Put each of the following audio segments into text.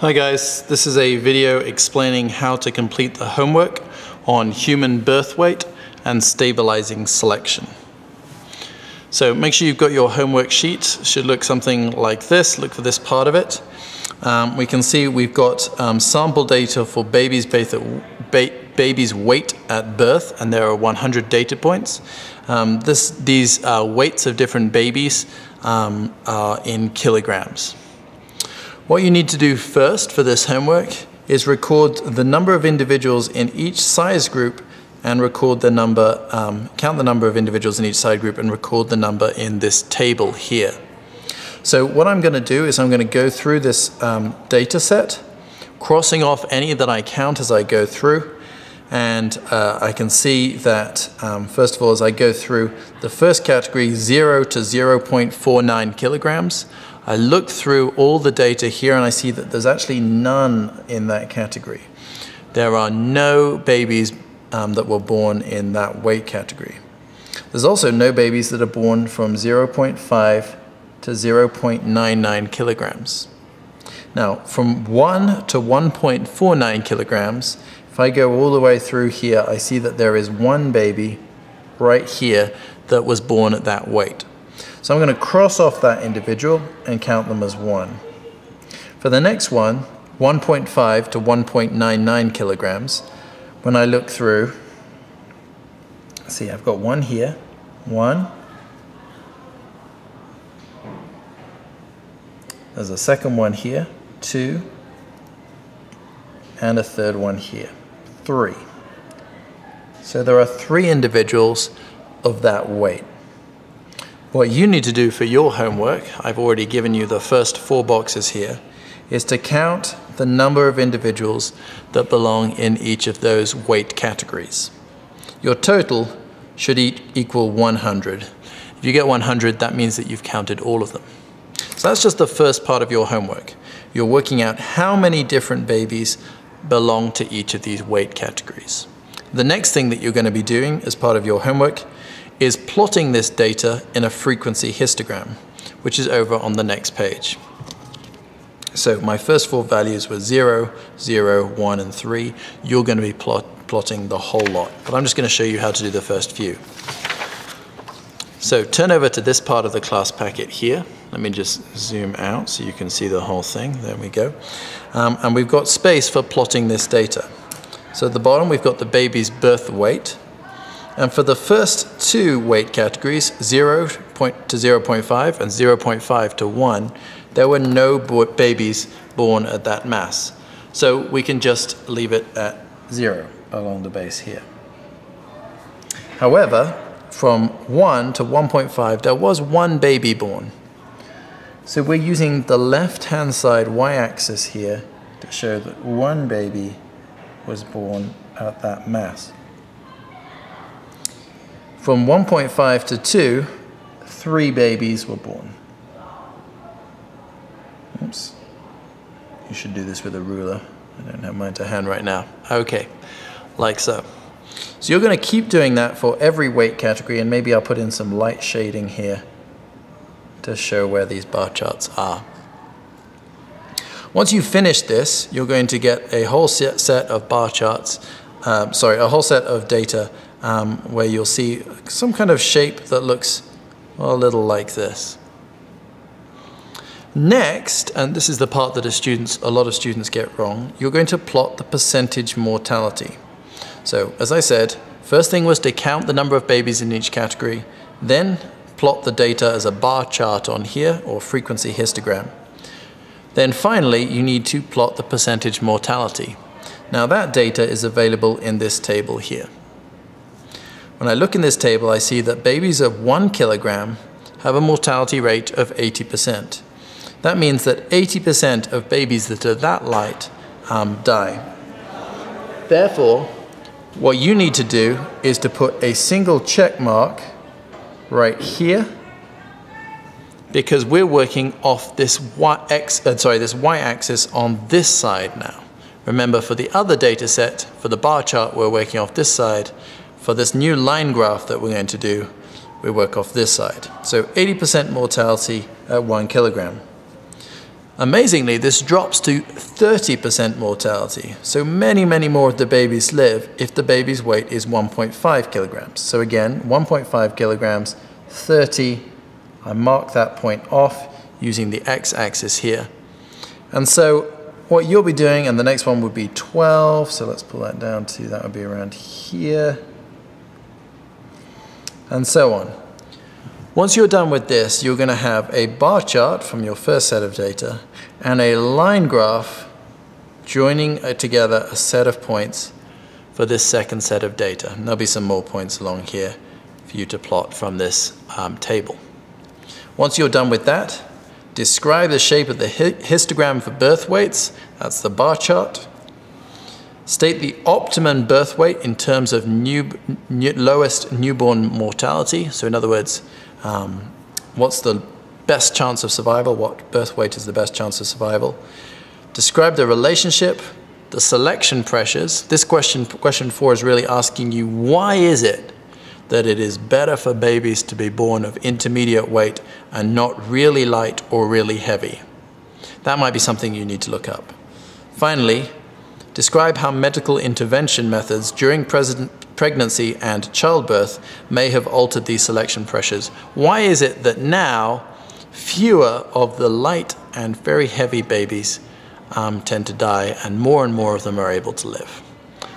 Hi guys, this is a video explaining how to complete the homework on human birth weight and stabilizing selection. So make sure you've got your homework sheet. It should look something like this. Look for this part of it. Um, we can see we've got um, sample data for babies, weight at birth, and there are 100 data points. Um, this, these uh, weights of different babies um, are in kilograms. What you need to do first for this homework is record the number of individuals in each size group and record the number, um, count the number of individuals in each size group and record the number in this table here. So what I'm going to do is I'm going to go through this um, data set, crossing off any that I count as I go through, and uh, I can see that um, first of all as I go through the first category 0 to 0.49 kilograms I look through all the data here and I see that there's actually none in that category. There are no babies um, that were born in that weight category. There's also no babies that are born from 0.5 to 0.99 kilograms. Now, from 1 to 1.49 kilograms, if I go all the way through here, I see that there is one baby right here that was born at that weight. So I'm going to cross off that individual and count them as one. For the next one, 1.5 to 1.99 kilograms, when I look through, see I've got one here, one, there's a second one here, two, and a third one here, three. So there are three individuals of that weight. What you need to do for your homework, I've already given you the first four boxes here, is to count the number of individuals that belong in each of those weight categories. Your total should equal 100. If you get 100, that means that you've counted all of them. So that's just the first part of your homework. You're working out how many different babies belong to each of these weight categories. The next thing that you're going to be doing as part of your homework is plotting this data in a frequency histogram, which is over on the next page. So my first four values were 0, 0, 1, and 3. You're going to be plot plotting the whole lot, but I'm just going to show you how to do the first few. So turn over to this part of the class packet here. Let me just zoom out so you can see the whole thing. There we go. Um, and we've got space for plotting this data. So at the bottom, we've got the baby's birth weight. And for the first two weight categories, 0 to 0.5 and 0.5 to 1, there were no babies born at that mass. So we can just leave it at 0 along the base here. However, from 1 to 1.5, there was one baby born. So we're using the left-hand side y-axis here to show that one baby was born at that mass. From 1.5 to 2, three babies were born. Oops. You should do this with a ruler. I don't have mine to hand right now. Okay, like so. So you're going to keep doing that for every weight category, and maybe I'll put in some light shading here to show where these bar charts are. Once you've finished this, you're going to get a whole set of bar charts, um, sorry, a whole set of data um, where you'll see some kind of shape that looks a little like this. Next, and this is the part that a, students, a lot of students get wrong, you're going to plot the percentage mortality. So, as I said, first thing was to count the number of babies in each category, then plot the data as a bar chart on here, or frequency histogram. Then finally, you need to plot the percentage mortality. Now that data is available in this table here. When I look in this table, I see that babies of one kilogram have a mortality rate of 80%. That means that 80% of babies that are that light um, die. Therefore, what you need to do is to put a single check mark right here because we're working off this y, x, uh, sorry, this y-axis on this side now. Remember, for the other data set, for the bar chart, we're working off this side. For this new line graph that we're going to do, we work off this side. So 80% mortality at one kilogram. Amazingly, this drops to 30% mortality. So many, many more of the babies live if the baby's weight is 1.5 kilograms. So again, 1.5 kilograms, 30, I mark that point off using the x-axis here. And so what you'll be doing, and the next one would be 12, so let's pull that down to, that would be around here, and so on. Once you're done with this, you're going to have a bar chart from your first set of data and a line graph joining together a set of points for this second set of data. And there'll be some more points along here for you to plot from this um, table. Once you're done with that, describe the shape of the histogram for birth weights, that's the bar chart. State the optimum birth weight in terms of new, new, lowest newborn mortality. So in other words, um, what's the best chance of survival? What birth weight is the best chance of survival? Describe the relationship, the selection pressures. This question, question four is really asking you, why is it that it is better for babies to be born of intermediate weight and not really light or really heavy? That might be something you need to look up. Finally, describe how medical intervention methods during pregnancy and childbirth may have altered these selection pressures. Why is it that now fewer of the light and very heavy babies um, tend to die and more and more of them are able to live?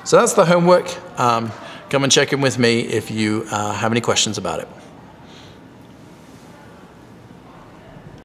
So that's the homework. Um, come and check in with me if you uh, have any questions about it.